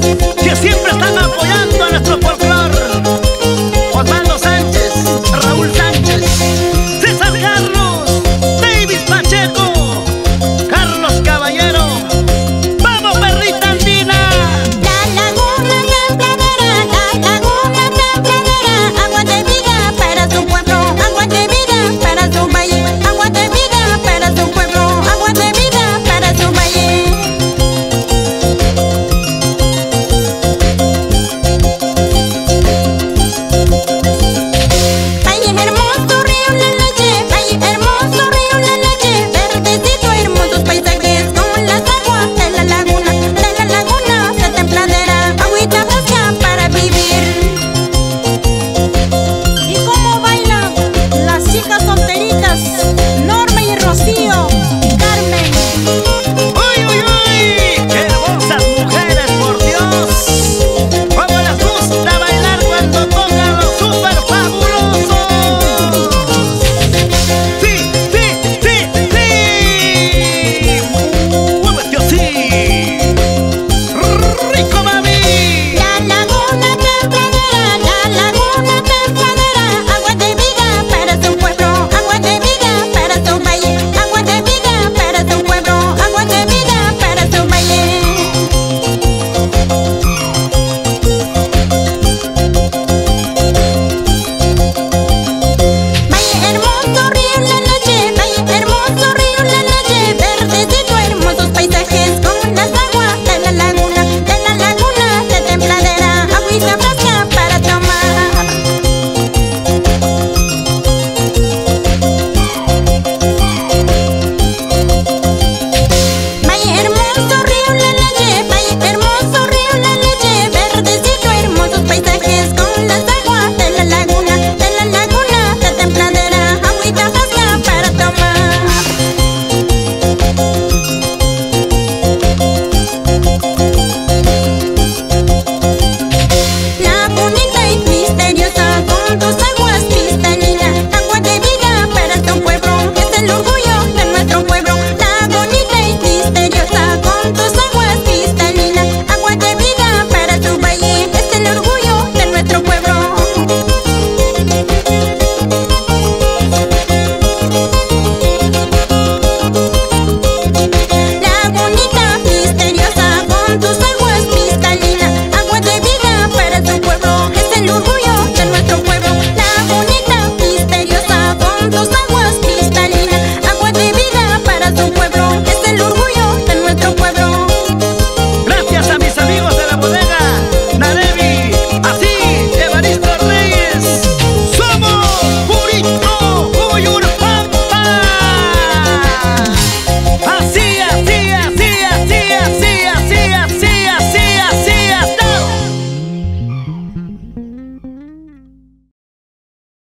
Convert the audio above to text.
que siempre están apoyando a nuestro pueblo. tantos